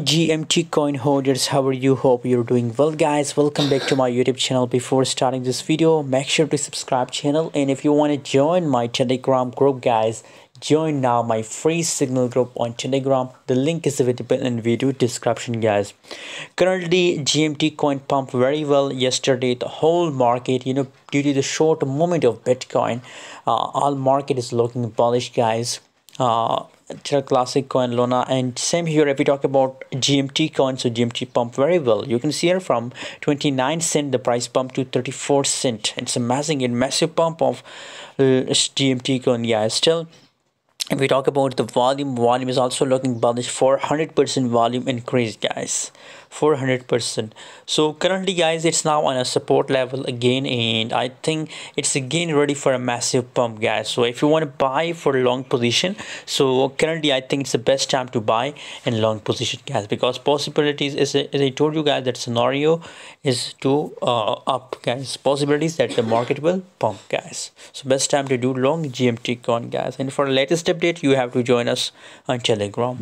gmt coin holders. How are you? Hope you're doing well guys. Welcome back to my youtube channel. Before starting this video make sure to subscribe channel. And if you want to join my telegram group guys join now my free signal group on telegram. The link is available in video description guys. Currently gmt coin pump very well. Yesterday the whole market you know due to the short moment of bitcoin uh, all market is looking bullish guys. Uh, classic coin luna and same here if we talk about gmt coin so gmt pump very well. You can see here from 29 cent the price pump to 34 cent. It's amazing and massive pump of uh, gmt coin. Yeah still if we talk about the volume volume is also looking bullish. 400 percent volume increase guys. 400 percent. So currently guys it's now on a support level again and i think it's again ready for a massive pump guys. So if you want to buy for long position so currently i think it's the best time to buy in long position guys because possibilities is as i told you guys that scenario is to uh, up guys. Possibilities that the market will pump guys. So best time to do long gmt coin guys. And for the latest update you have to join us on telegram